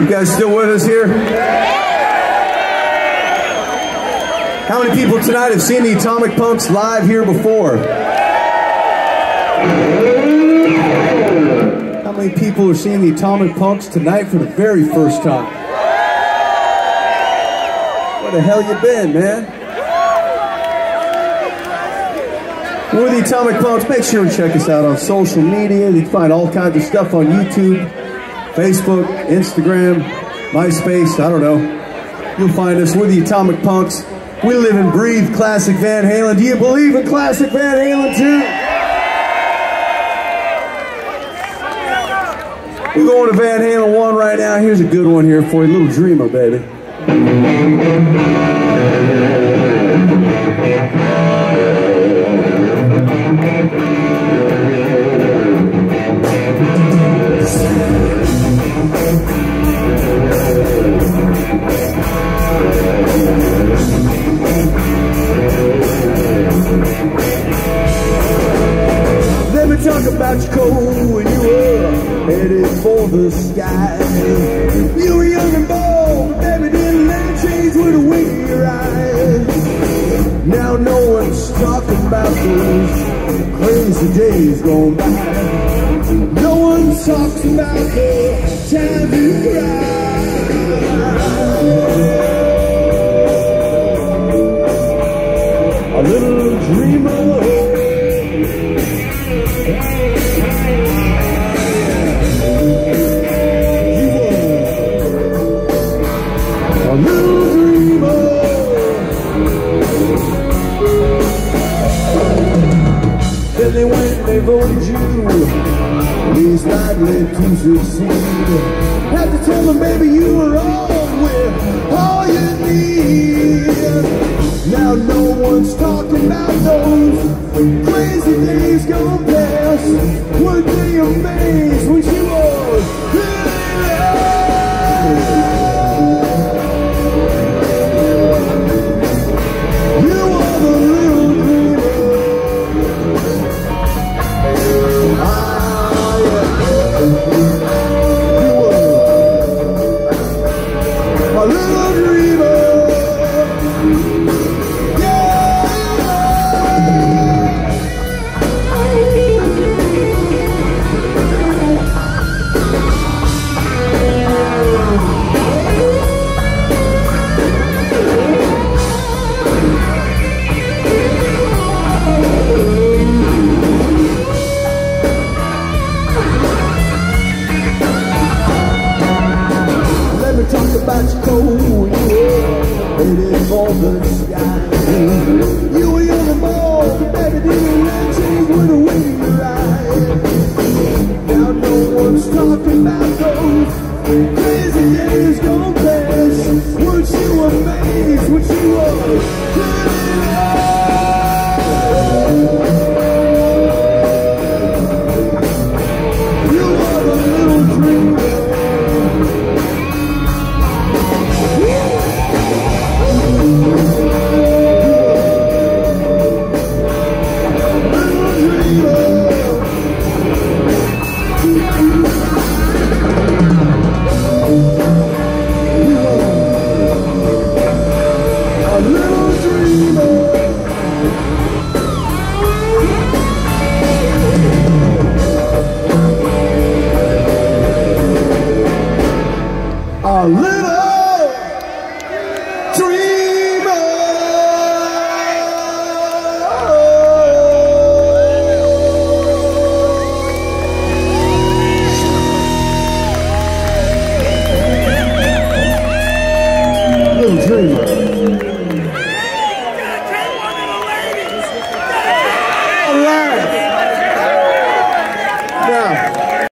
You guys still with us here? How many people tonight have seen the Atomic Punks live here before? How many people are seeing the Atomic Punks tonight for the very first time? Where the hell you been, man? We're the Atomic Punks. Make sure and check us out on social media. You can find all kinds of stuff on YouTube, Facebook, Instagram, MySpace, I don't know. You'll find us. We're the Atomic Punks. We live and breathe classic Van Halen. Do you believe in classic Van Halen too? We're going to Van Halen 1 right now. Here's a good one here for you. Little Dreamer, baby. Cold when you were headed for the sky. You were young and bold, but baby, didn't let it change with a wink of your eye. Now no one's talking about those crazy days gone by. No one talks about the time you cried. A little dreamer. Then they they voted you least likely to succeed. Had to tell them, baby, you were on with all you need. Now no one's talking about those crazy days gone past. Day a man for the sky. You were in the mall, baby, didn't change with a waiting ride. Now no one's talking about those crazy days gone past. Weren't you amazed? Weren't you amazed?